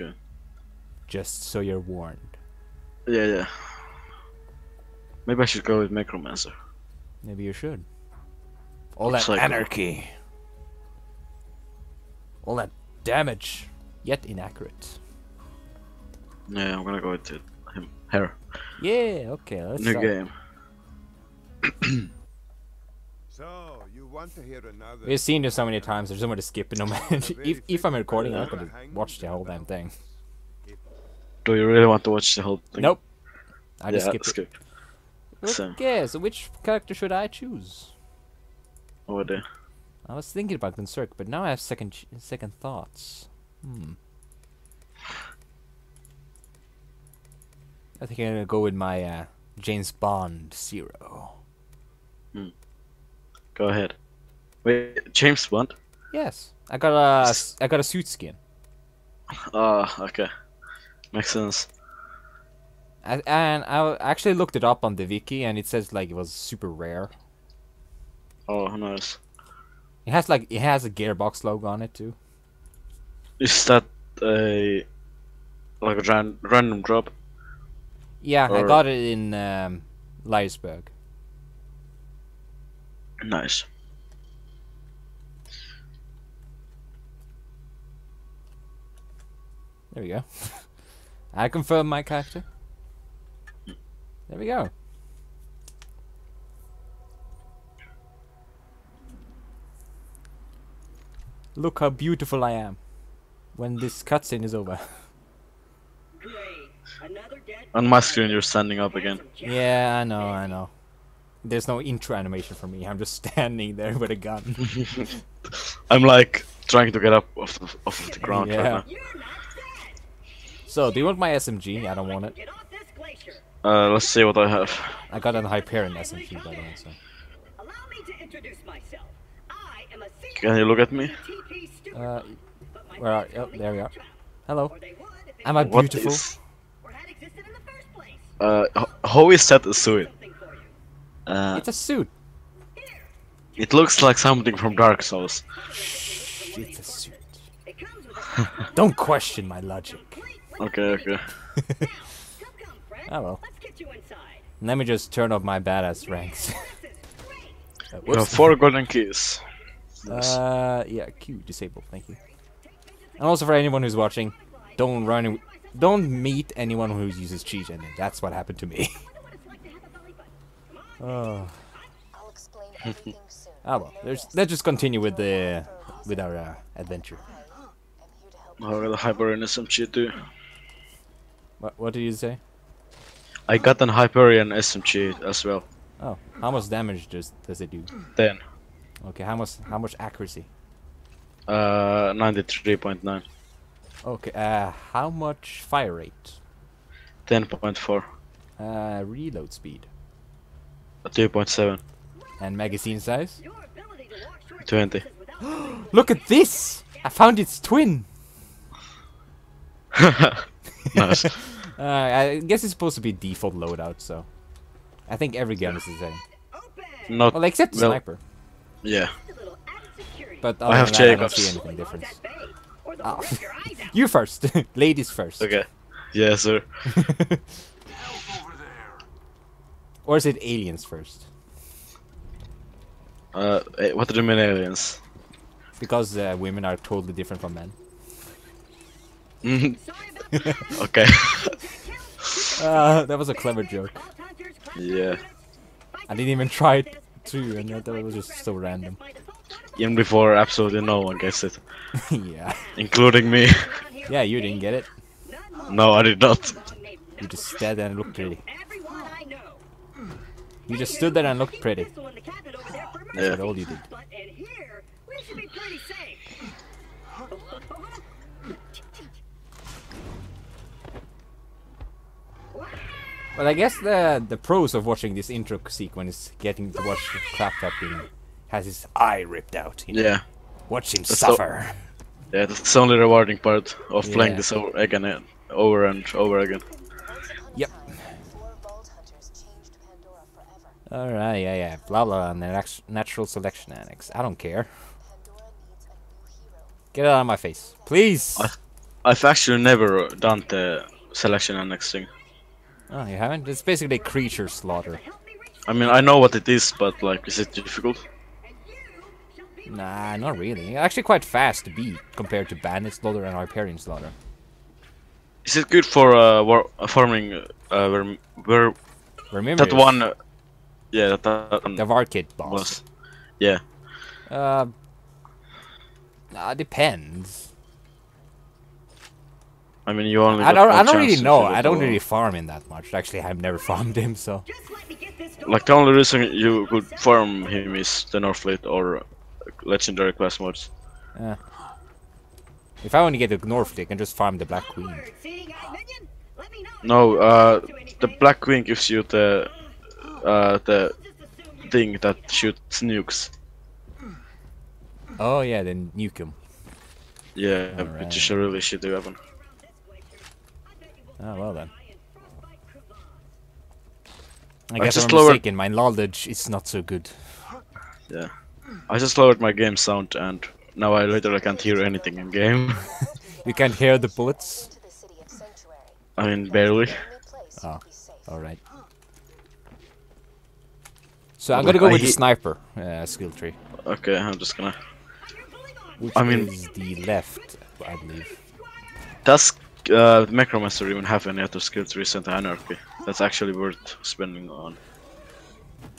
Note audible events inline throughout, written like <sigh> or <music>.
okay. Just so you're warned. Yeah, yeah. Maybe I should go with Mechromancer. Maybe you should. All Looks that like- anarchy. All that damage, yet inaccurate. Yeah, I'm gonna go with it. him. Here. Yeah, okay, let's New start. game. So, We've seen this so many times, there's somewhere to skip it no matter. if, if I'm recording, I'm not gonna watch the whole damn thing. Do you really want to watch the whole thing? Nope. I yeah, just skip it. skip. Okay, so which character should I choose? Over there. I was thinking about Berserk, but now I have second second thoughts. Hmm. I think I'm gonna go with my uh, James Bond Zero. Hmm. Go ahead. Wait, James Bond? Yes, I got a I got a suit skin, Ah, okay. Makes sense. I, and I actually looked it up on the wiki, and it says like it was super rare. Oh, nice. It has like it has a gearbox logo on it too. Is that a like a ran- random drop? Yeah, I got it in um, Liar's Berg. Nice. There we go. <laughs> I confirm my character. There we go. Look how beautiful I am when this cutscene is over. <laughs> On my screen, you're standing up again. yeah, I know, I know. There's no intro animation for me. I'm just standing there with a gun. <laughs> I'm like trying to get up off the, off the ground Yeah. right so, do you want my SMG? I don't want it. Uh, let's see what I have. I got an Hyperion SMG by the way, so. Allow me to introduce myself. I am a Can you look at me? Uh, but my where are? friends Oh, there we are. Hello. or they would if they Am I beautiful? is- or had existed in the first place. Uh, h- how is that a suit? Something for you. Uh, It's a suit. it looks like something from Dark Souls. It's a suit. It comes with a <laughs> Don't question my logic. Complete Okay, okay. Now, come, come, friend. Oh well. Let's get you inside. Let me just turn off my badass ranks. <laughs> This is. Uh, We have four golden keys. Uh, yeah, Q disabled. Thank you. And also for anyone who's watching, don't run, don't meet anyone who uses cheat engine. That's what happened to me. oh. I'll explain everything. <laughs> Ah well. There's, let's just continue with the with our uh, adventure. I'm here to help. I got a too. What What did you say? I got an Hyperion SMG as well. Oh, how much damage does does it do? Then, Okay, how much how much accuracy? uh, 93.9. Okay, uh, how much fire rate? 10.4. Uh, reload speed 2.7. and magazine size. Your ability to walk short 20. <gasps> Look at this! I found its twin. <laughs> <laughs> nice. Uh, I guess it's supposed to be default loadout, so I think every gun is the same. Not. Well, except the Well- sniper. Yeah. A little added security. But I have than that, I don't see anything different. That bay, or they'll Oh. rip your eyes out. You first, <laughs> ladies first. Okay. Yeah, sir. <laughs> or is it aliens first? Uh, eh, what do you mean aliens? Because uh, women are totally different from men. Mhm, Sorry about that. <laughs> okay. Uh, <laughs> that was a clever joke. All hunters, crash Yeah. I didn't even try it through, and I thought it was just so random. by default protocol Even before absolutely no one gets it, <laughs> yeah. including me. Yeah, you didn't get it. No, I did not. You just stood there and looked pretty. Everyone I know. You just stood there and looked pretty. Pistol in the cabinet over there for Yeah. That's all you did. But I guess the the pros of watching this intro sequence is getting to watch Claptrap being has his eye ripped out. You know? Yeah. Watch him That's so- suffer. Yeah, that's the only rewarding part of playing this over again and over and over again. Yep. a time, four Vault Hunters changed Pandora forever. Alright, yeah, yeah. Blah blah. And the natural selection annex. I don't care. Pandora needs a new hero. Get it out of my face, please. I- I've actually never done the selection annex thing. Oh, you haven't? It's basically creature slaughter. I mean, I know what it is, but like, is it difficult? Nah, not really. Actually, quite fast to beat compared to bandit slaughter and Hyperion slaughter. Is it good for uh, war farming? Uh, where, where Remember that one? Uh, yeah, that, that one the Varkid boss. was. Yeah, Uh, nah, depends. I mean, you only. I don't. I don't really know. I don't really farm him that much. Actually, I've never <laughs> farmed him, so. Just let me get this door Like the only reason you could farm him is the Norfleet or legendary class mods. Yeah. If I want to get the North, I can just farm the Black Queen. word. Seeing eye minion? Let me know. No, uh, the Black Queen gives you the uh the Just assume you thing that shoots nukes. Oh yeah, then nuke him. Yeah, Alright. which is a really shitty weapon. Oh well then. I I guess just I'm lowered- mistaken. My knowledge is not so good. Yeah, I just lowered my game sound and now I literally can't hear anything in game. <laughs> You can't hear the bullets. To the city of Sanctuary. I mean, barely. The only place Oh. you'll be safe. All right. So I'm gonna go I with the sniper uh, skill tree, Okay, I'm just gonna. which I mean- is the left, I believe. Does uh, Mechromancer even have any other skill to recent anarchy? That's actually worth spending on.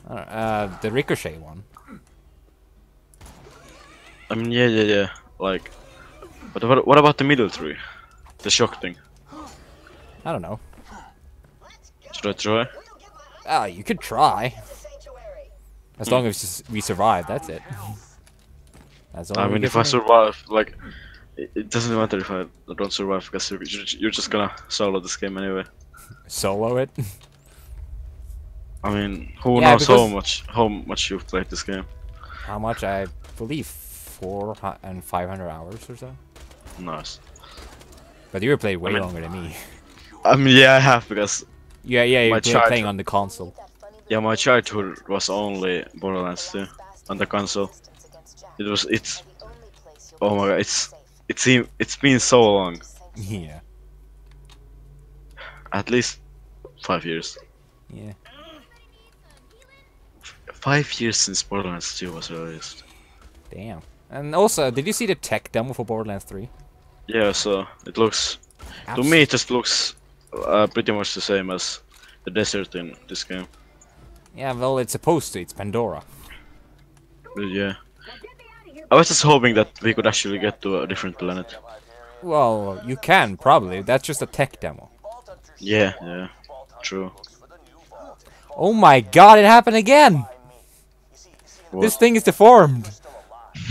Uh, uh, the ricochet one. I mean, yeah, yeah, yeah. Like, but what, what about the middle three? The shock thing. I don't know. Should I try? Ah, you could try. As long as we survive, that's it. <laughs> That's all. I mean, if I survive, like, it, it doesn't matter if I don't survive because you're, just gonna solo this game anyway. solo it. I mean, who Yeah, knows how much how much you've played this game? How much? I believe four and five hundred hours or so. Nice. But you were played way mean- longer than me. I mean, yeah, I have because Yeah, yeah, you were playing on the console. yeah, my childhood was only Borderlands 2 on the console. It was it's oh my god, it's it seem it's been so long, Yeah, at least five years. yeah. Five years since Borderlands 2 was released. Damn. And also, did you see the tech demo for Borderlands 3? Yeah, so it looks to me it just looks uh, pretty much the same as the desert in this game. Yeah, well, it's supposed to. It's Pandora. But yeah. I was just hoping that we could actually get to a different planet. Well, you can probably. That's just a tech demo. Yeah, yeah, true. Oh my god, it happened again! What? This thing is deformed! <laughs>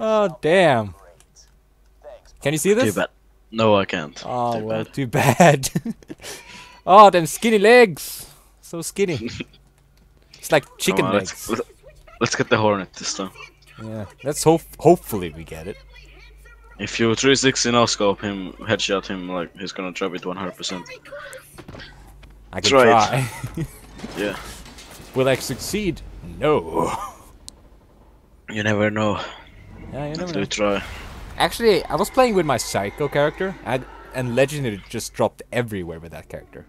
oh, damn. Can you see this? Too bad. No, I can't. Oh, Too well, bad. too bad. <laughs> oh, them skinny legs! So skinny. <laughs> It's like chicken on, legs. let's, let's get the Hornet this time. Yeah, let's hope. Hopefully, we get it. If you 360 no scope him, headshot him, like he's gonna drop it 100%. I can Try try. <laughs> Yeah. Will I succeed? No. You never know. Yeah, you never Until know. try. Actually, I was playing with my Psycho character, and, and Legendary just dropped everywhere with that character.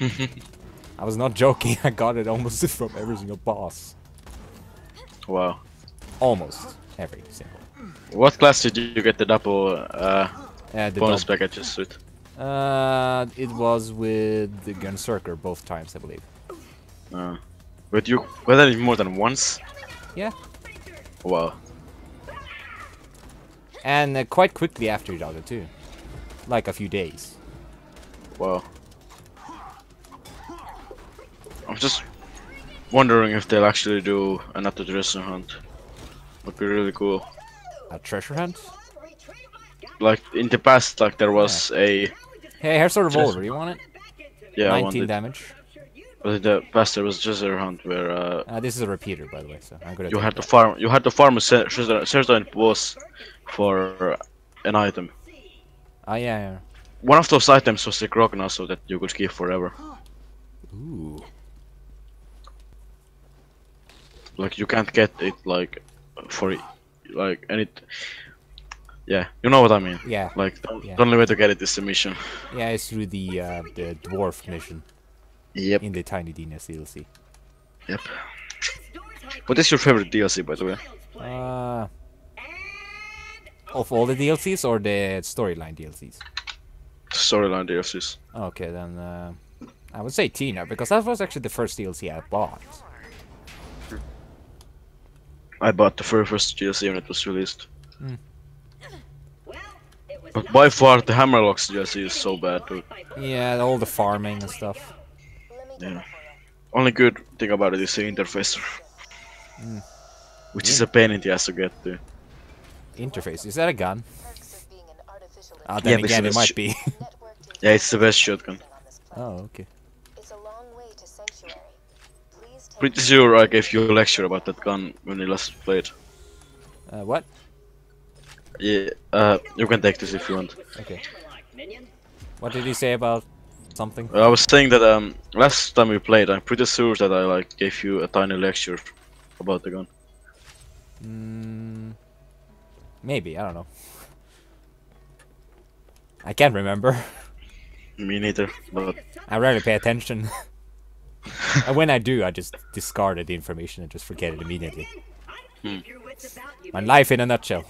<laughs> I was not joking, <laughs> I got it almost from every single boss. Wow. Almost every single. What class did you get the double uh, Uh, the bonus dub- packages with? Uh, it was with the Gunzerker both times, I believe. Uh, but you got that more than once? Yeah. Wow. And uh, quite quickly after you got it too. Like a few days. Wow. I'm just wondering if they'll actually do another treasure hunt. Would be really cool. A treasure hunt? Like in the past, like there was a Hey, here's a revolver, you want it? yeah, I 19 wanted, damage. but in the past there was treasure hunt where uh, Uh, this is a repeater, by the way, so I'm gonna you had to that. farm, you had to farm a cer- certain certain boss for an item. Ah, yeah, yeah. One of those items was the Grog Nozzle, so that you could keep forever. Ooh. Like you can't get it like for like any. Yeah, you know what I mean. Yeah. Like the, Yeah. the only way to get it is the mission. Yeah, it's through the uh, the dwarf mission Yep. in the Tiny Tina's DLC. Yep. What is your favorite DLC, by the way? Uh, of all the DLCs or the storyline DLCs? Storyline DLCs. Okay, then uh, I would say Tina because that was actually the first DLC I bought. I bought the very first DLC when it was released. Well, it was But by far, the Hammerlocks DLC is so bad, dude. Yeah, all the farming and stuff. Let me get Yeah. it for you. Only good thing about it is the Interfacer. Which is a pain in the ass to get to. Interfacer. Is that a gun? Perks of being an artificial Ah, then Yeah, again, it might be. <laughs> Yeah, it's the best shotgun. on this planet. oh, okay. It's a long way to sanctuary. Please take Pretty sure I gave you a lecture about that gun when we last played. Uh, what? Yeah, uh, you can take this if you want. Okay. What did you say about something? I was saying that um, last time we played, I'm pretty sure that I like gave you a tiny lecture about the gun. Mm, maybe. I don't know. I can't remember. Me neither, but I rarely pay attention. <laughs> and when I do, I just discard the information and just forget it immediately. Keep your wits about you. My life in a nutshell.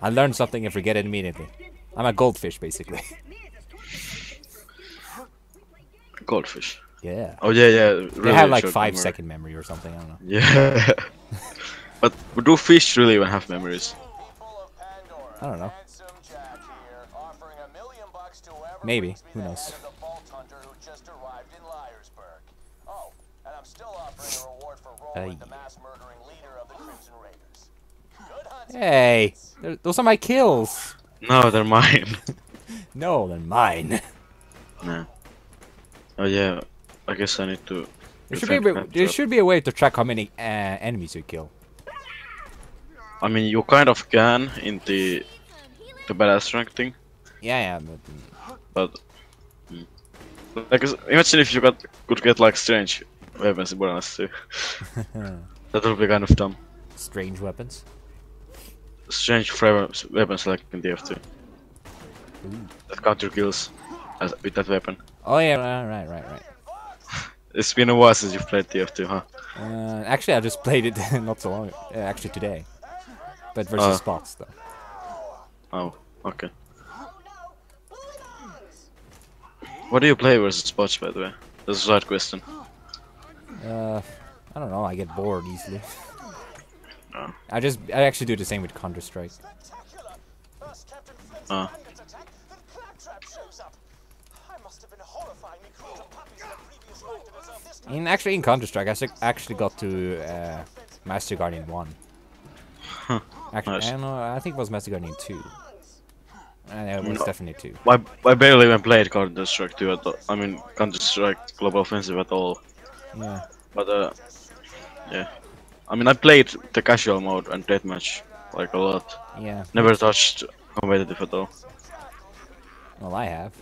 I learn something and forget it immediately. I'm a goldfish, basically. goldfish. yeah. Oh yeah, yeah. They have like short five memory. second memory or something. I don't know. Yeah. <laughs> but do fish really even have memories? I don't know. Maybe. Who here, hunting. Hey, th- those are my kills. No, they're mine. <laughs> No, they're mine. nah. Oh yeah, I guess I need to. There should be a, way- there should be a way to track how many uh, enemies you kill. I mean, you kind of can in the the badass rank thing, Yeah, yeah. But, but mm. like imagine if you got could get like strange weapons in Borderlands 2. <laughs> that would be kind of dumb. strange weapons. Strange weapons like in TF2 that counter kills as, with that weapon. Oh yeah, right, right, right. <laughs> It's been a while since you've played TF2, huh? Uh, actually, I just played it <laughs> not so long. Uh, actually, today. But versus Uh. spots though. Oh, okay. What do you play versus spots, by the way? That's a side question. Uh, I don't know. I get bored easily. I just I actually do the same with Counter Strike. Spectacular! First Captain Flint's gets attacked, then Claptrap shows up. I must have been horrifyingly cruel to puppies in a previous life to deserve this kind In actually in Counter Strike, I actually got to uh, Master Guardian One. Actually, nice. I don't know. I think it was Master Guardian Two. Uh, it was No. definitely two. I, I barely even played Counter Strike 2 at all. I mean, Counter Strike Global Offensive at all. Yeah. But, uh, yeah. I mean, I played the casual mode and deathmatch like a lot. Yeah. Never touched competitive at all. Well, I have.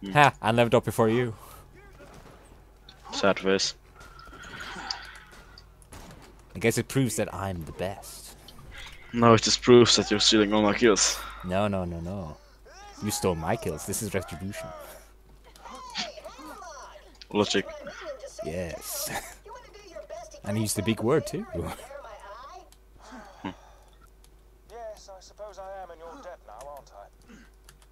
Hmm. Ha! I leveled up before you. Sad face. I guess it proves that I'm the best. No, it just proves that you're stealing all my kills. No, no, no, no. You stole my kills. This is retribution. Logic. Yes. and he used a big word too. <laughs> Yes, I suppose I am in your debt now, aren't I?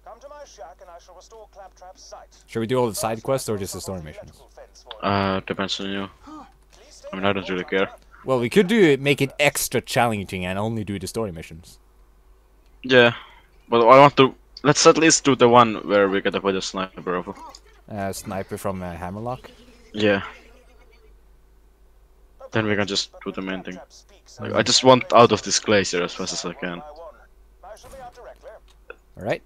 Come to my shack and I shall restore Claptrap's sight. Should we do all the side quests or just the story missions? Electrical fence for it. Uh, depends on you. I mean, I don't really care. Well, we could do it, make it extra challenging and only do the story missions. Yeah, but I want to. Let's at least do the one where we get to a better sniper rifle. Uh, sniper from uh, Hammerlock. Yeah. Then we can just do the main thing. Like, I just want out of this glacier as fast as I can. I won. I shall be out directly. All right.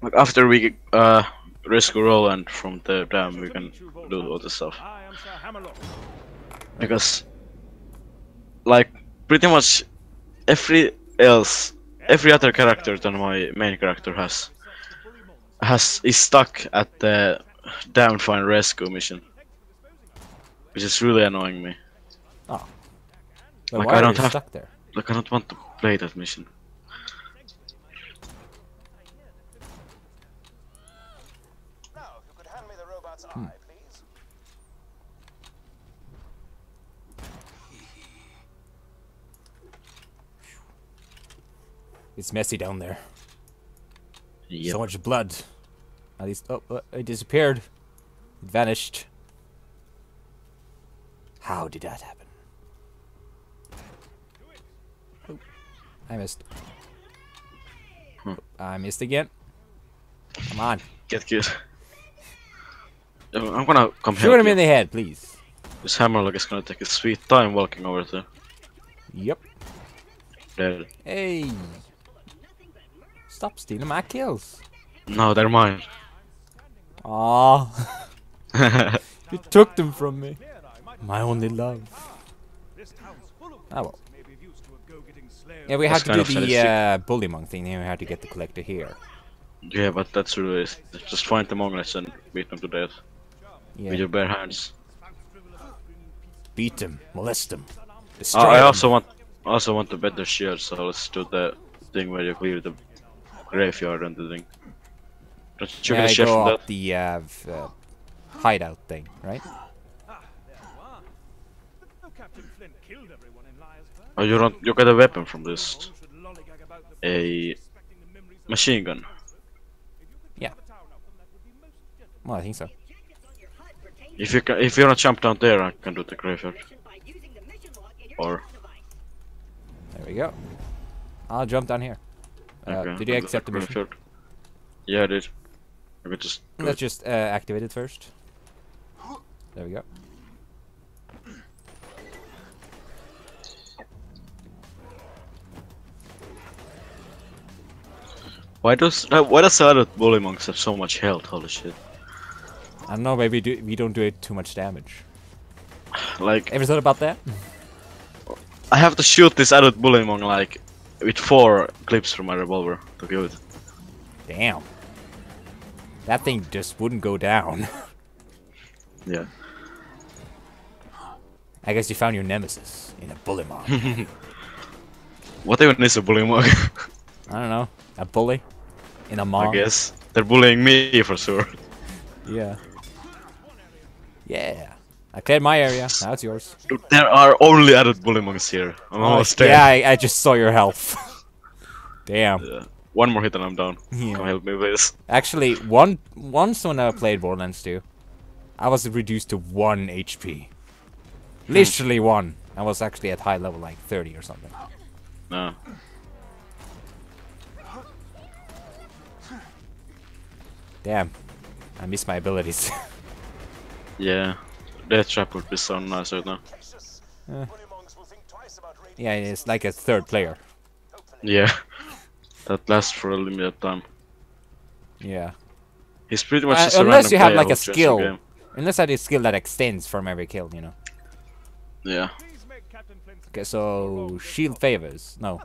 Like after we uh rescue Roland from the dam, we can do all the stuff. I am Sir Hammerlock. Because, like, pretty much every else, every other character than my main character has, has is stuck at the find rescue mission, which is really annoying me. Oh. But Like, I don't have- stuck there? Like, I don't want to play that mission. Now, if you could hand me the robot's eye, please. It's messy down there. Yep. So much blood. At least, oh, uh, it disappeared. It vanished. How did that happen? Oh, I missed. Hmm. I missed again. Come on. Get good. Uh, I'm gonna come Shoot him you. in the head, please. This hammerlock is gonna take a sweet time walking over there. Yep. There. Hey. Stop stealing my kills. No, they're mine. Aw. <laughs> you took them from me. My only love. Oh well. Yeah, we had to do the uh, bullymong thing, then we had to get the collector here. yeah, but that's really. Just find the mongrels and beat them to death Yeah. with your bare hands. Beat them, molest them, Uh, destroy I them. also want also want the better shield, so let's do the thing where you clear the graveyard and the thing. Don't you yeah, I go up the uh, uh, hideout thing, right? Captain Flint killed everyone in Liar's that? Oh, you don't. You get a weapon from this. A machine gun. Yeah. Well, I think so. If you can, if you wanna jump down there, I can do the graveyard. Or There we go. I'll jump down here. Uh, did you accept the mission? Yeah, I did. I could just. Let's just uh, activate it first. There we go. Why does uh, why does the other bullymongs have so much health? Holy shit! I don't know, maybe do, we don't do it too much damage. <sighs> Like Ever thought about that? I have to shoot this adult bullymong like with four clips from my revolver to kill it. Damn. That thing just wouldn't go down. <laughs> Yeah. I guess you found your nemesis in a bully mob. <laughs> What even is a bullymong? <laughs> I don't know. A bully? In a mob? I guess they're bullying me for sure. Yeah. Yeah. I cleared my area. Now it's yours. There are only adult bullymongs here. I'm almost there. yeah, I, I just saw your health. <laughs> Damn. Yeah. One more hit and I'm down. Yeah. Come help me, please. Actually, one once when I played Borderlands 2, I was reduced to 1 HP. Hmm. Literally 1. I was actually at high level, like 30 or something. No. Damn. I miss my abilities. <laughs> Yeah. Death trap would be so nice right now. cases. Bully monks will think twice about raiding yeah, it's like a third player. Yeah. that lasts for a limited time. Yeah. He's pretty much Uh, unless you have like a skill. Unless I had a skill that extends from every kill, you know. Yeah. Please make Captain Flint's Okay, so shield favors. No.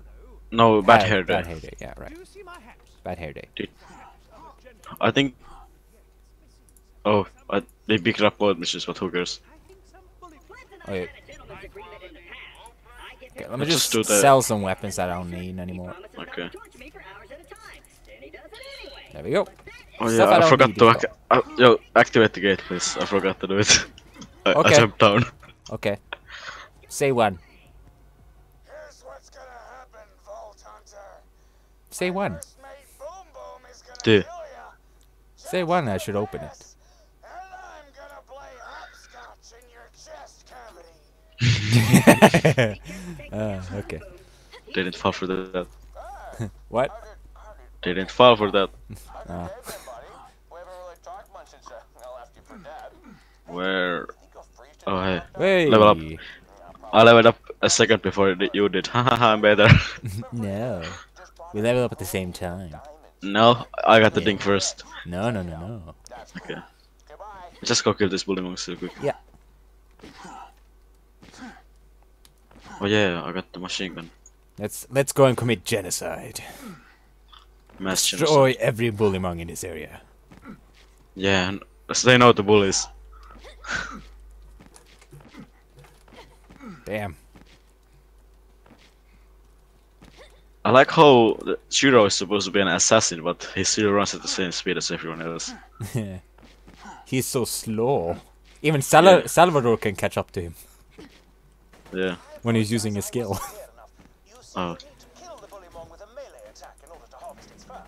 No, bad Uh, hair Bad day. hair day. Yeah, right. you see my hat? Bad hair day. Dude. I think. Oh, I, they picked up both missions, but who cares? Oh, yeah. Okay, let me Let's just, just do sell some weapons that I don't need anymore. Okay. There we go. Oh Stuff yeah, I I, forgot to ac- uh, yo, activate the gate, please. I forgot to do it. <laughs> I, Okay. I jumped down. <laughs> Okay. Say one. Here's what's gonna happen, Vault Hunter. Say one. First mate Boom Boom is gonna Dude. kill ya. Say one. I should open it. And I'm gonna play hopscotch in your chest cavity. Uh, <laughs> okay. They didn't fall for that. <laughs> What? They didn't fall for that. Uh, Hey, buddy. We haven't really talked much since I left you for dead. Where? Think you'll freeze to Oh hey, Wait. Level up. I leveled up a second before you did. <laughs> Hahaha, I'm better. No. We level up at the same time. no, I got the thing first. No, no, no, no. Okay, just go kill this bullymongs real quick. Yeah. Oh yeah, I got the machine gun. Let's let's go and commit genocide. Mass genocide. Destroy every bullymong in this area. Yeah, and say no to bullies. Damn. I like how the Zero is supposed to be an assassin, but he still runs at the same speed as everyone else. Yeah. <laughs> He's so slow. Even Sal Yeah. Salvador can catch up to him Yeah. When he's using his skill. Clear enough. You simply Oh. need to kill the bullymong with a melee attack in order to harvest its fur.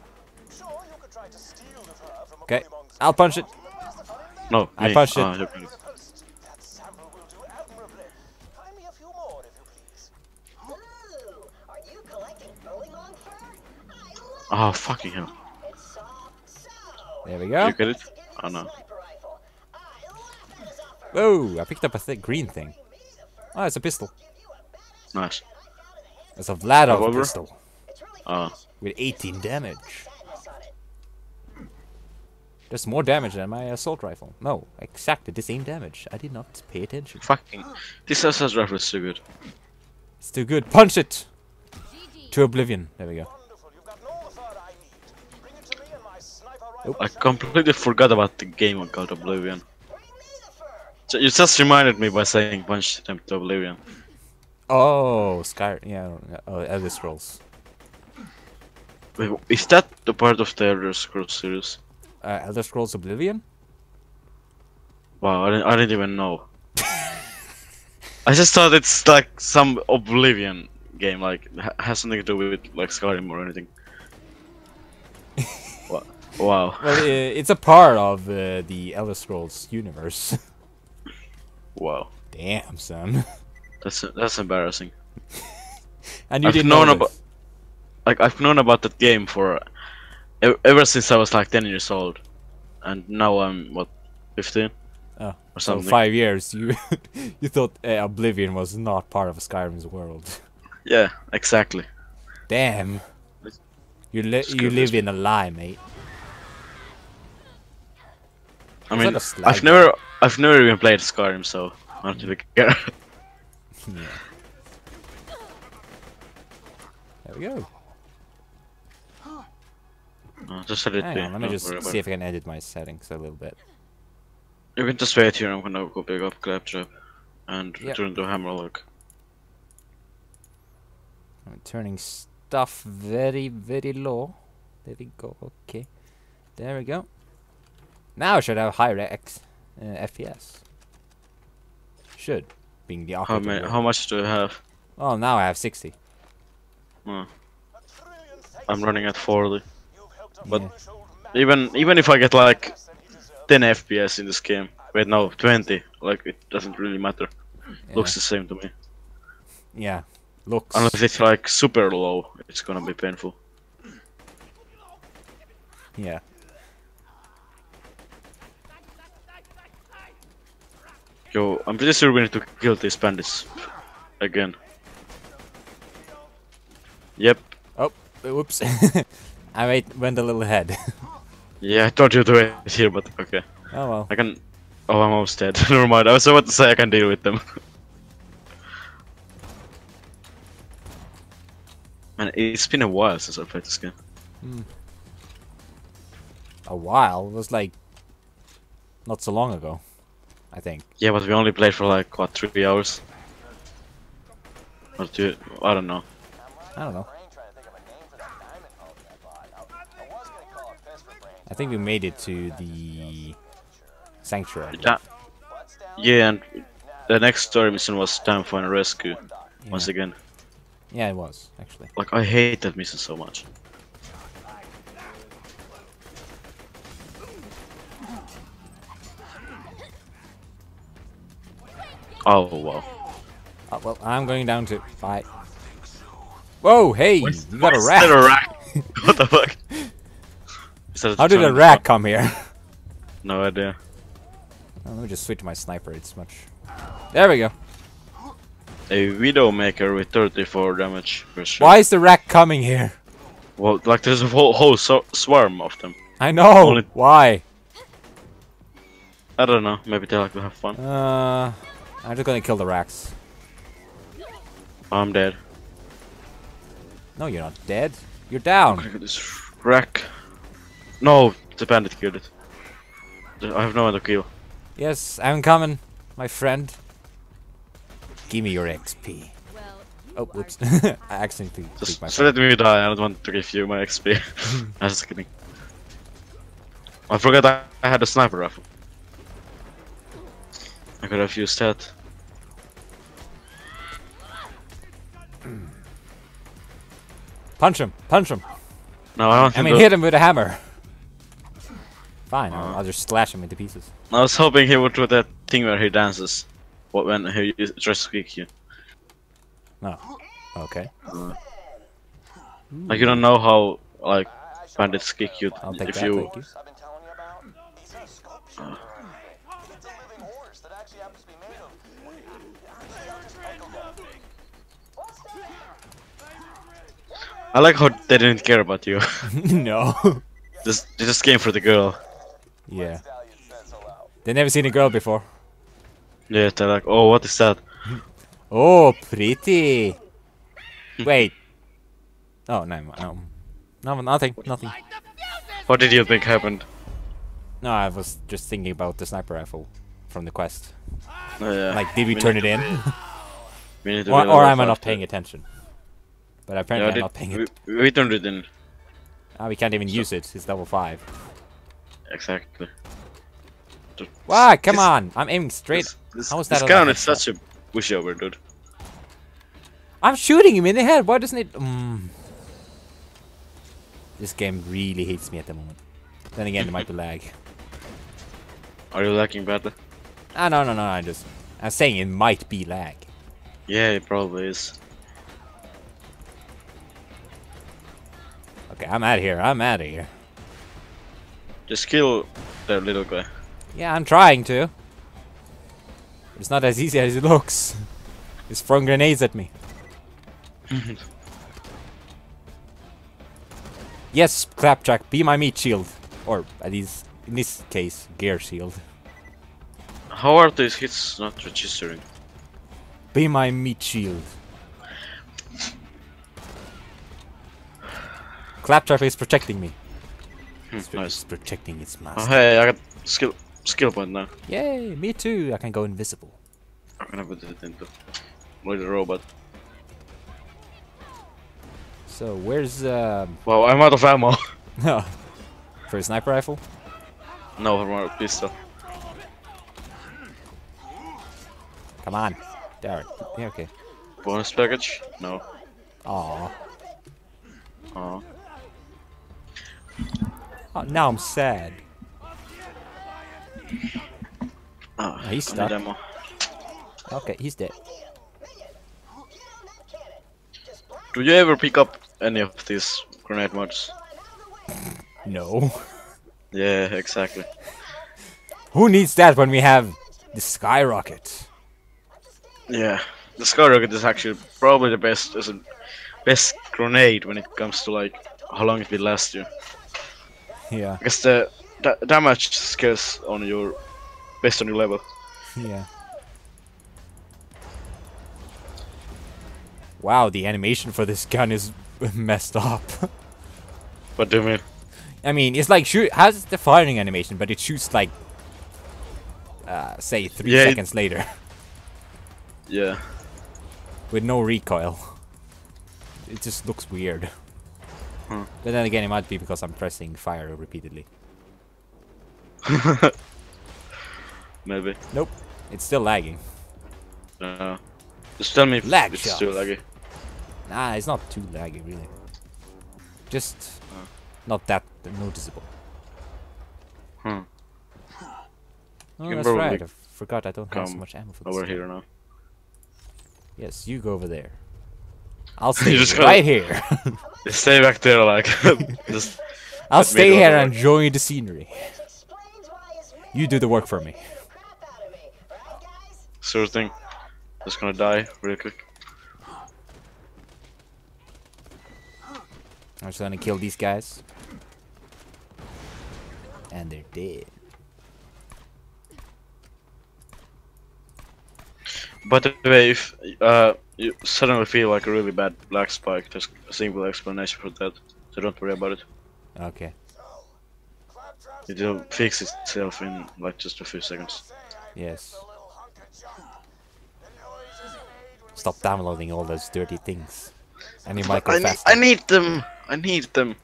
Sure, you could try to steal the fur from a Okay, I'll punch it. Where's the fun in that? No, I me. punched it. Ah, you're good. Post. That sample will do admirably. Find me a few more, if you please. Ooh, are you collecting bullymong fur? I love Oh, fucking hell. it. Soft so. There we Did go. you get it? To give you Oh no. I laugh at his offer. Whoa! I picked up a th green thing. Oh, it's a pistol. Nice. It's a Vladof Revolver? pistol Ah, with 18 damage. sadness on it. That's more damage than my assault rifle. No, exactly the same damage. I did not pay attention. fucking. This assault rifle is too good. It's too good. Punch it! To oblivion. There we go. Wonderful. You've gotten all the fur I need. Bring it to me and my sniper rifle. I completely forgot about the game called Oblivion. Bring me the fur. So You just reminded me by saying punch them to Oblivion. Oh, Sky. Yeah, oh, Elder Scrolls. Wait, is that the part of the Elder Scrolls series? Uh, Elder Scrolls Oblivion? Wow, I didn't, I didn't even know. <laughs> I just thought it's like some Oblivion game, like has something to do with like Skyrim or anything. <laughs> Wa- wow, Well, it's a part of uh, the Elder Scrolls universe. <laughs> wow, Damn, son. That's that's embarrassing. <laughs> and you I've didn't known know about- Like I've known about that game for ever since I was like ten years old, and now I'm what, fifteen Oh, or so something. five years, <laughs> you you thought uh, Oblivion was not part of Skyrim's world. <laughs> Yeah, exactly. Damn. You li- Screw you live in a lie, mate. I mean, that a slide I've never, I've never even played Skyrim, so I don't really care. There we go. Uh, just let it Hang be. on, let me don't just about see it. if I can edit my settings a little bit. You can just wait here. I'm gonna go pick up Claptrap and Yep. return to Hammerlock. I'm turning stuff very, very low. There we go. Okay. There we go. Now I should have higher X uh, FPS. Should. Being the How many? How much do you have? Well, now I have 60. Uh, A trillion thanks I'm running at 40. You've helped a But- man Even even if I get like less than he deserved. 10 FPS in this game, wait no, 20. Like it doesn't really matter. Yeah. Looks the same to me. Yeah. Looks. Unless it's like super low, it's gonna be painful. Yeah. Yo, I'm pretty sure we need to kill these bandits again. Yep. Oh, whoops. <laughs> I wait, went a little ahead. <laughs> Yeah, I told you to wait here, but okay. oh well. I can. Oh, I'm almost dead. <laughs> Never mind. I was about to say I can deal with them. Man, it's been a while since I played this game. Hmm. A while. It was like. Not so long ago. I think. Yeah, but we only played for like what three hours. Or two? I don't know. I don't know. Brain trying to think of a name for that diamond hole nearby. I, I was gonna call it Vesper Brain. I think we made it to the sanctuary. Down? yeah, and the next story mission was time for a rescue. Yeah. Once again, Yeah, it was actually. like I hate that mission so much. Oh wow. Oh, well, I'm going down to bye. Whoa, hey, you got a Is rat. a rat? <laughs> what the fuck? How did a giant rat come here? No idea. Oh, let me just switch my sniper. It's much. There we go. A Widowmaker with 34 damage per shot. Why is the rat coming here? Well, like there's a whole, whole so swarm of them. I know. Only- Why? I don't know. Maybe they like to have fun. Uh, I'm just gonna kill the rats. I'm dead. No, you're not dead. You're down. Oh Look at this wreck. No, the bandit killed it. I have no one to kill. Yes, I'm coming, my friend. Give me your XP. Well, you Oh, whoops. <laughs> I accidentally clicked Just, my just let me die. I don't want to give you my XP. <laughs> I'm just kidding. I forgot I, I had a sniper rifle. I could have used that. Punch him! Punch him! No, I don't I think mean, hit him with a hammer. Uh, Fine, I'll, I'll just slash him into pieces. I was hoping he would do that thing where he dances. What when he tries to kick you. No. Okay. Like you don't know how like bandits kick you I'll take if that, you thank you. I've I like how they didn't care about you. <laughs> <laughs> no. just they just came for the girl. yeah. Stallion said so loud. They never seen a girl before. Yeah, they're like, oh, what is that? <laughs> Oh, pretty. Hmm. Wait. Oh, no, no. No, nothing, nothing. What did you think happened? No, I was just thinking about the sniper rifle from the quest. Oh, yeah. Like, did we We turn it in? We need to or or am I not paying attention? But apparently I'm not paying we, it. we turned it in. Ah, we can't even use it. It's level 5. Exactly. Why? Come This- on! I'm aiming straight. This, this, How is this that a gun is such a pushover, dude. I'm shooting him in the head. Why doesn't it? Mm. This game really hates me at the moment. Then again, it might be <laughs> lag. Are you lagging badly? Ah, no, no, no. I just. I'm saying it might be lag. Yeah, it probably is. Okay, I'm out of here. I'm out of here. Just kill the little guy. Yeah, I'm trying to. It's not as easy as it looks. <laughs> He's throwing grenades at me. <laughs> yes, Clapjack, be my meat shield. Or, at least, in this case, gear shield. How are these hits not registering? Be my meat shield. Claptrap is protecting me. Hmm, It's, nice. it's protecting its Oh, hey, I got skill skill point now. Yay, me too. I can go invisible. I'm gonna put it into little robot. So where's um Well, I'm out of ammo. <laughs> No, for a sniper rifle? no, for my pistol. Come on. There. Yeah, okay. Bonus package? No. Aw. Oh. Oh, now I'm sad. Ah, he's stuck. Okay, he's dead. Do you ever pick up any of these grenade mods? No. Yeah, exactly. Who needs that when we have the skyrocket? Yeah, the skyrocket is actually probably the best best grenade when it comes to like how long it will last you. Yeah, Because the da damage scales on your based on your level. yeah. Wow, the animation for this gun is <laughs> messed up. What do you mean? I mean, it's like shoot has the firing animation, but it shoots like, uh, say three Yeah, seconds later <laughs> Yeah. with no recoil. It just looks weird. Hmm. But then again, it might be because I'm pressing fire repeatedly. <laughs> Maybe. Nope, it's still lagging. Uh, just tell me if Lag it's shots. too laggy. Nah, it's not too laggy really. Just not that noticeable. Hmm. Oh, that's right. I forgot I don't have so much ammo for this. Over thing. here now. Yes, you go over there. I'll <laughs> stay just right here. <laughs> Stay back there, like <laughs> just. I'll stay here and enjoy the scenery. Explains why his men You do the work for me. the crap out of me, right, guys? Sort of thing. Just gonna die real quick. I'm just gonna kill these guys. And they're dead. By the way, if uh, you suddenly feel like a really bad black spike, there's a simple explanation for that. So don't worry about it. Okay. It will fix itself in like just a few seconds. Yes. a little hunk of junk. The noise is made when Stop downloading all those dirty things. And you I, need. I need them. I need them.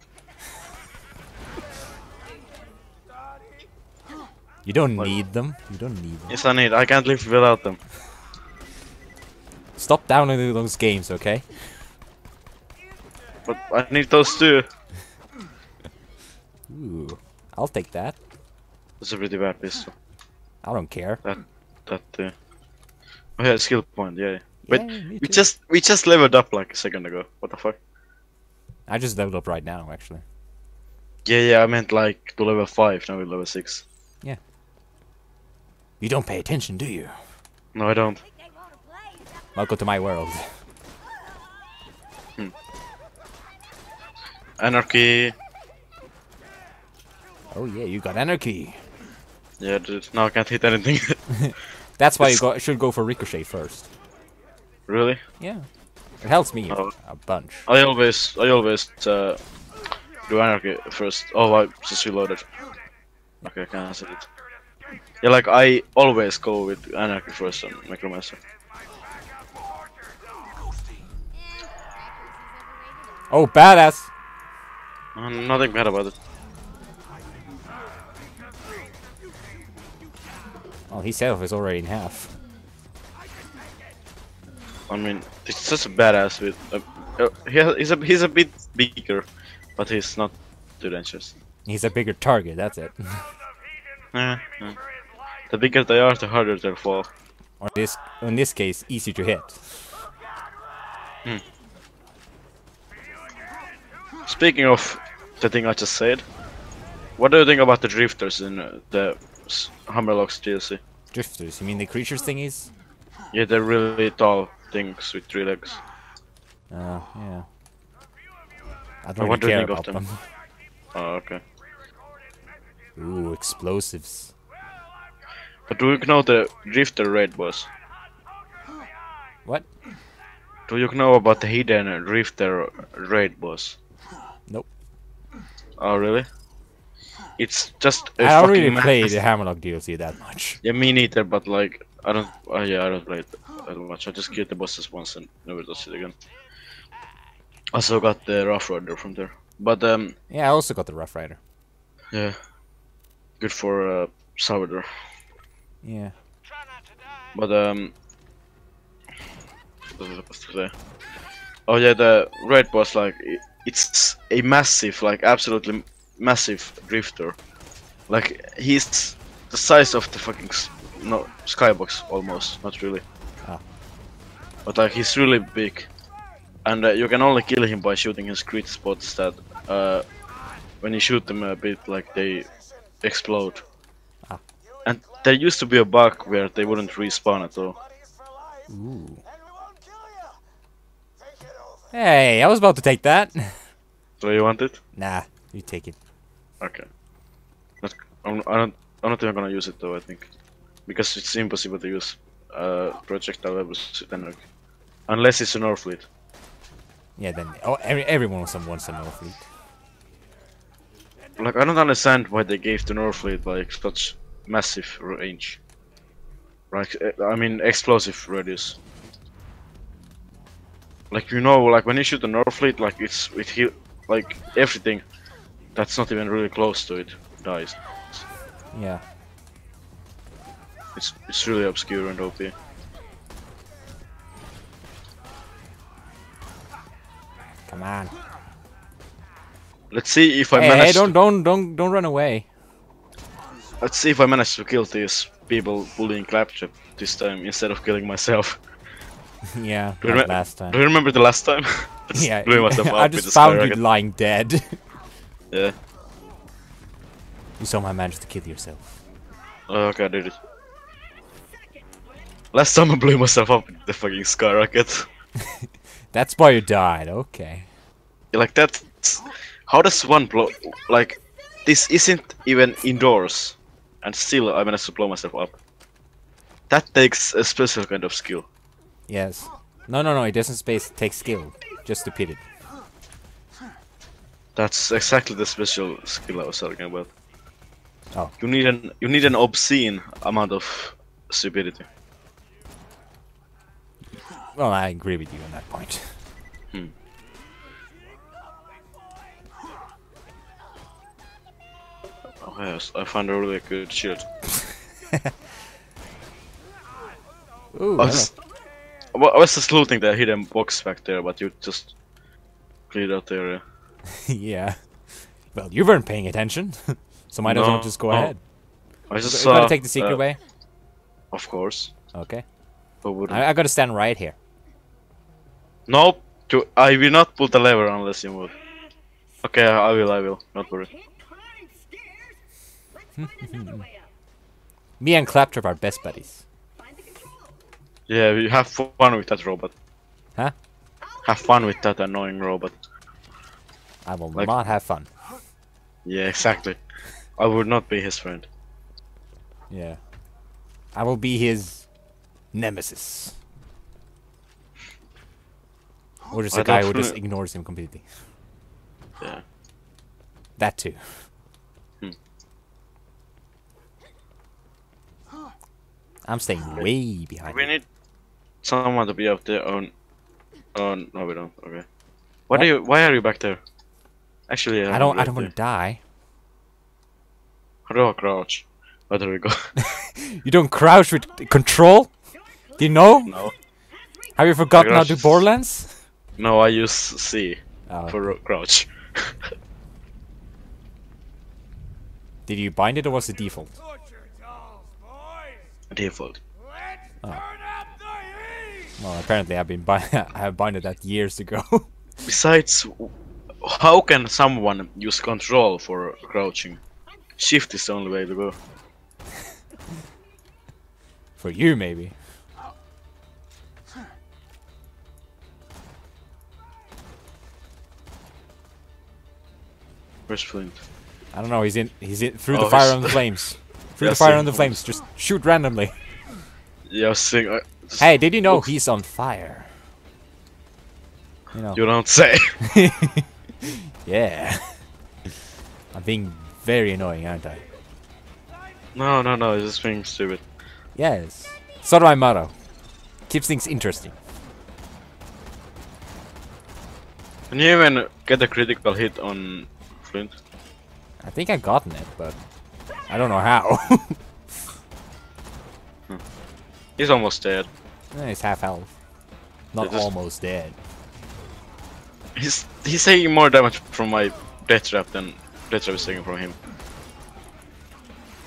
You don't need them. You don't need them. Yes, I need. I can't live without them. Stop downloading those games, okay? But I need those too. Ooh, I'll take that. That's a pretty bad pistol. I don't care. That. Uh... Oh yeah, skill point. Yeah. Wait, Yeah, me we too. just we just leveled up like a second ago. What the fuck? I just leveled up right now, actually. Yeah, yeah. I meant like to level five. Now we're level six. Yeah. You don't pay attention, do you? No, I don't. Welcome to my world. Anarchy. Oh yeah, you got anarchy. Yeah, dude. Now I can't hit anything. <laughs> <laughs> That's why you go, should go for ricochet first. really? Yeah, it helps me Oh. a bunch. I always, I always uh, do anarchy first. Oh, I just reloaded. Okay, I can't see it. Yeah, like I always go with anarchy first and Mechromancer. Oh, badass! Uh, nothing bad about it. Oh, his health is already in half. I mean, he's just a badass with. Uh, uh, he's a he's a bit bigger, but he's not too dangerous. He's a bigger target, that's it. Yeah, <laughs> yeah. The bigger they are, the harder they'll fall. or this, in this case, easy to hit. Speaking of the thing I just said, what do you think about the drifters in uh, the Hammerlocks DLC? Drifters, you mean the creatures thingies? Yeah, they're really tall things with three legs. Uh, yeah. I don't what really care think about them? them. <laughs> Oh, okay. Ooh, explosives. But do you know the drifter raid boss? What? Do you know about the hidden drifter raid boss? Oh, really? It's just a I don't really play the Hammerlock DLC that much. Yeah, me neither, but like, I don't. Uh, yeah, I don't play it that much. I just kill the bosses once and never does it again. Also got the Rough Rider from there. But, um, Yeah, I also got the Rough Rider. yeah. Good for uh, Sourdough. Yeah. But, um. What was I supposed to say? Oh, yeah, the raid boss, like, it's a massive, like, absolutely massive drifter. Like, he's the size of the fucking. No, skybox almost, not really. Ah. But, like, he's really big. And uh, you can only kill him by shooting his crit spots that, uh, when you shoot them a bit, like, they explode. Ah. And there used to be a bug where they wouldn't respawn at all. Buddies for life, Ooh. and we won't kill you. Take it over. Hey, I was about to take that. <laughs> So you want it? nah, you take it. Okay. Not, I'm, I don't, I'm not even gonna use it though, I think. Because it's impossible to use uh, projectile levels with Energy. Unless it's a Norfleet. Yeah, then oh, every, everyone wants wants a Norfleet. Like, I don't understand why they gave the Norfleet like such massive range. Like, uh, I mean, explosive radius. Like, you know, like when you shoot a Norfleet, like it's it heal, like everything that's not even really close to it dies. Yeah. It's it's really obscure and OP. Come on. Let's see if I Hey, manage. hey, don't don't don't don't run away. Let's see if I manage to kill these people bullying Claptrap this time instead of killing myself. <laughs> <laughs> yeah, Do you, last time. do you remember the last time? <laughs> Just Yeah, blew myself <laughs> up I just found you lying dead. Yeah. you somehow managed to kill yourself. Oh, okay, I did it. Last time I blew myself up with the fucking skyrocket. That's why you died. Okay. like that. How does one blow? Like, this isn't even indoors, and still I managed to blow myself up. That takes a special kind of skill. Yes. No, no, no. It doesn't space take skill. Just stupidity. That's exactly the special skill I was talking about. Oh. You need an you need an obscene amount of stupidity. Well, I agree with you on that point. Hmm. Oh, yes, I found a really good shield. <laughs> Ooh, I I was just looting the hidden box back there, but you just cleared out the area. <laughs> yeah. Well, you weren't paying attention, <laughs> so might as well No, just go no. ahead. I just You saw. gotta take the secret uh, way. Of course. Okay. I, I gotta stand right here. Nope. To, I will not pull the lever unless you move. Okay, I will. I will. Not worry. Can't climb stairs. Let's find another way up. Me and Claptrap are best buddies. Find the control. Yeah, we have fun with that robot. Huh? Have fun with that annoying robot. I will Like- not have fun. Yeah, exactly. I would not be his friend. Yeah. I will be his nemesis. Or just a I guy who just ignores him completely. Yeah. That too. Hmm. I'm staying way behind. We need someone to be up there on. Oh no, we don't. Okay. Why What? do you? Why are you back there? Actually, I don't. I don't want to die. How do I crouch? Oh, Where do we go? <laughs> <laughs> You don't crouch with control. Do you know? no. Have you forgotten how to Borderlands? No, I use C Oh, for crouch. <laughs> did you bind it or was it default? Put your dolls, boys. Default. Let's Oh. turn up the heat. Well, apparently I've been <laughs> I have binded that years ago. <laughs> Besides, how can someone use control for crouching? Shift is the only way to go. <laughs> For you, maybe. Where's Flynt? I don't know. He's in. He's in through Oh, the fire on the flames. Through the fire on the flames. Just shoot randomly. Yeah, I was saying. Hey, did you know looks- he's on fire? You know. You don't say. <laughs> <laughs> yeah. I'm being very annoying, aren't I? no, no, no. It's just being stupid. Yes. Sort of my motto. Keeps things interesting. Can you even get a critical hit on Flynt? I think I've gotten it, but I don't know how. <laughs> Hmm. He's almost dead. Eh, he's half health. Not just- almost dead. He's he's taking more damage from my death trap than death trap is taking from him.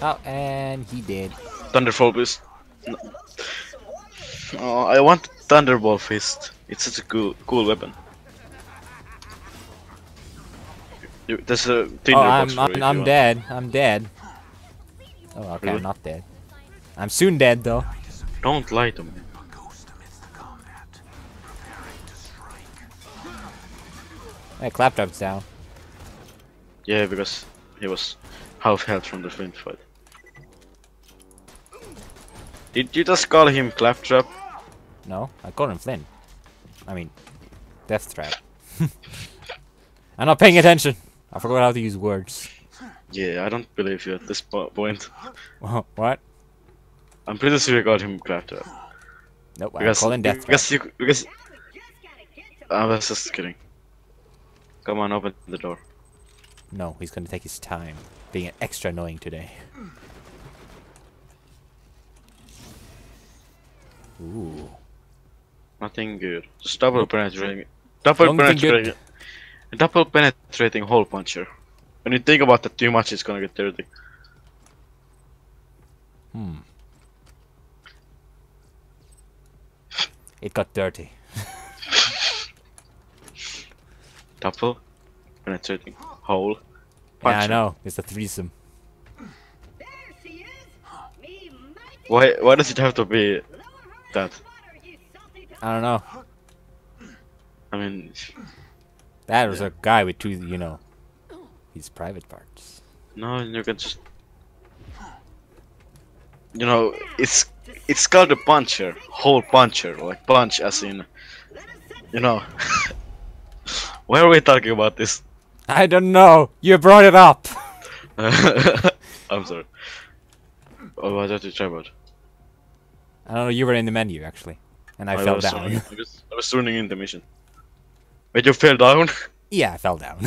Oh, and he did. Please. No. Oh, I want Thunderball Fist. It's such a cool cool weapon. There's a Oh, I'm I'm, I'm want. dead. I'm dead. Oh, okay, Really? I'm not dead. I'm soon dead though. Don't lie to me. Hey, Claptrap's down. Yeah, because he was half health from the Flynt fight. Did you just call him Claptrap? No, I called him Flynn. I mean, Death Trap. <laughs> I'm not paying attention. I forgot how to use words. Yeah, I don't believe you at this po- point. <laughs> what? I'm pretty sure you called him Claptrap. Nope, I called him Death Trap. because you, because Just gotta get to I was just kidding. Come on, open the door. No, he's gonna take his time, being extra annoying today. Ooh. Nothing good. Just double penetrating. Double good. penetrating. Double penetrating hole puncher. When you think about that too much, it's gonna get dirty. Hmm. It got dirty. Double penetrating hole Yeah, I know. It's a threesome. There she is. Me mighty Why? Why does it have to be that? water, you salty I don't know. I mean, That was a guy with two, you know, his private parts. no, you can just. You know, it's it's called a puncher, hole puncher, like punch as in, you know. <laughs> Why are we talking about this? I don't know. You brought it up. <laughs> <laughs> I'm sorry. Oh, what did you try about? I don't know. You were in the menu actually. and I, fell was uh, down. I, was, I was running in the mission. Wait, you fell down? <laughs> yeah, I fell down.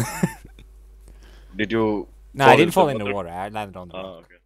Did you? no, I didn't fall in the water? I landed on the ah, rock. okay.